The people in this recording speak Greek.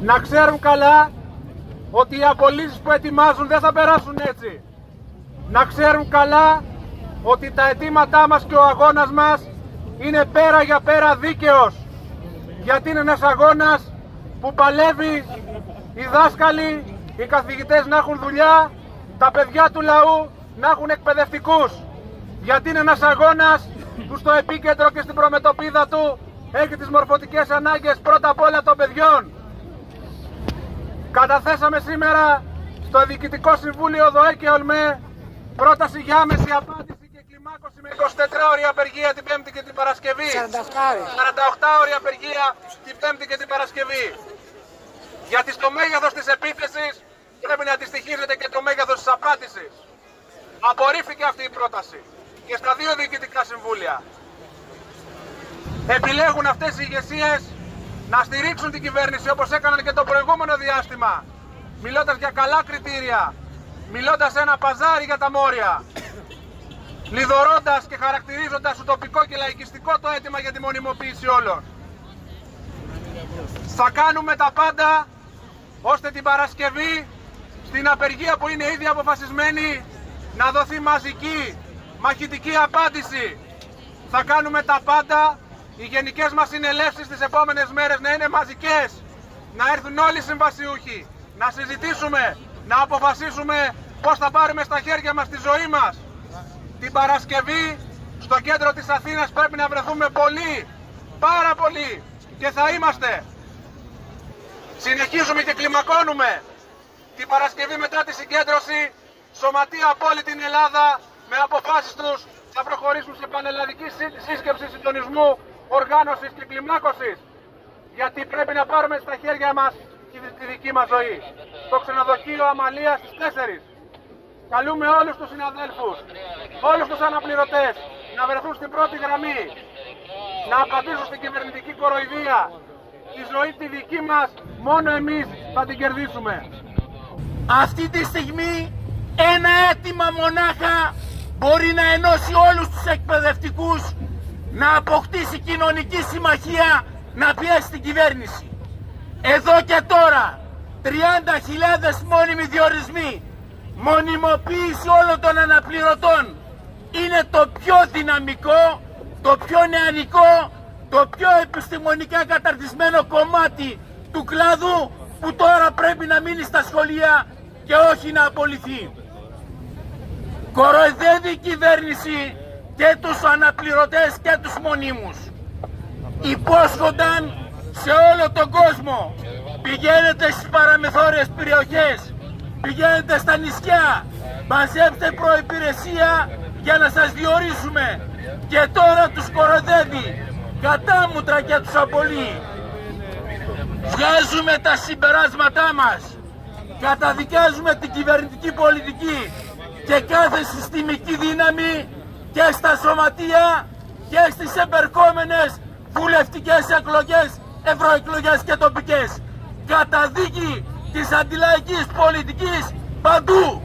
να ξέρουν καλά ότι οι απολύσεις που ετοιμάζουν δεν θα περάσουν έτσι. Να ξέρουν καλά ότι τα αιτήματά μας και ο αγώνας μας είναι πέρα για πέρα δίκαιος. Γιατί είναι ένας αγώνας που παλεύει οι δάσκαλοι, οι καθηγητές να έχουν δουλειά, τα παιδιά του λαού να έχουν εκπαιδευτικούς. Γιατί είναι ένας αγώνας που στο επίκεντρο και στην προμετωπίδα του έχει τις μορφωτικές ανάγκες πρώτα απ' όλα των παιδιών. Καταθέσαμε σήμερα στο Διοικητικό Συμβούλιο ΔΟΕ και ΟΛΜΕ πρόταση για άμεση απάντηση και κλιμάκωση με 24 ώρια απεργία την Πέμπτη και την Παρασκευή. 48 ώρια απεργία την Πέμπτη και την Παρασκευή. Γιατί στο μέγεθος της επίθεσης πρέπει να αντιστοιχίζεται και το μέγεθος της απάντησης. Απορρίφθηκε αυτή η πρόταση και στα δύο διοικητικά συμβούλια. Επιλέγουν αυτές οι ηγεσίες να στηρίξουν την κυβέρνηση όπως έκαναν και το προηγούμενο διάστημα μιλώντας για καλά κριτήρια, μιλώντας ένα παζάρι για τα μόρια, λιδωρώντας και χαρακτηρίζοντας τοπικό και λαϊκιστικό το αίτημα για τη μονιμοποίηση όλων. Θα κάνουμε τα πάντα ώστε την Παρασκευή στην απεργία που είναι ήδη αποφασισμένη να δοθεί μαζική, μαχητική απάντηση. Θα κάνουμε τα πάντα οι γενικές μας συνελεύσεις τις επόμενες μέρες να είναι μαζικές, να έρθουν όλοι οι συμβασιούχοι, να συζητήσουμε, να αποφασίσουμε πώς θα πάρουμε στα χέρια μας τη ζωή μας. Την Παρασκευή στο κέντρο της Αθήνας πρέπει να βρεθούμε πολύ, πάρα πολύ και θα είμαστε. Συνεχίζουμε και κλιμακώνουμε την Παρασκευή μετά τη συγκέντρωση σωματεία από όλη την Ελλάδα με αποφάσεις τους θα προχωρήσουν σε πανελλαδική σύσκεψη συντονισμού οργάνωσης και κλιμάκωσης γιατί πρέπει να πάρουμε στα χέρια μας τη δική μας ζωή. Το ξενοδοχείο Αμαλίας στις 4. Καλούμε όλους τους συναδέλφους, όλους τους αναπληρωτές να βρεθούν στην πρώτη γραμμή, να απαντήσουν στην κυβερνητική κοροϊδία. Η ζωή τη δική μας μόνο εμείς θα την κερδίσουμε. Αυτή τη στιγμή ένα αίτημα μονάχα μπορεί να ενώσει όλους τους εκπαιδευτικούς να αποκτήσει κοινωνική συμμαχία να πιέσει την κυβέρνηση. Εδώ και τώρα 30.000 μόνιμοι διορισμοί, μονιμοποίηση όλων των αναπληρωτών είναι το πιο δυναμικό, το πιο νεανικό, το πιο επιστημονικά καταρτισμένο κομμάτι του κλάδου που τώρα πρέπει να μείνει στα σχολεία και όχι να απολυθεί. Κοροϊδεύει η κυβέρνηση και τους αναπληρωτές και τους μονίμους. Υπόσχονταν σε όλο τον κόσμο. Πηγαίνετε στις παραμεθόριες περιοχές, πηγαίνετε στα νησιά, μαζεύτε προϋπηρεσία για να σας διορίσουμε. Και τώρα τους κοροδεύει, κατάμουτρα και τους απολύει. Βγάζουμε τα συμπεράσματά μας, καταδικάζουμε την κυβερνητική πολιτική και κάθε συστημική δύναμη και στα σωματεία και στις εμπερκόμενες βουλευτικές εκλογές, ευρωεκλογές και τοπικές. Καταδίκη της αντιλαϊκής πολιτικής παντού.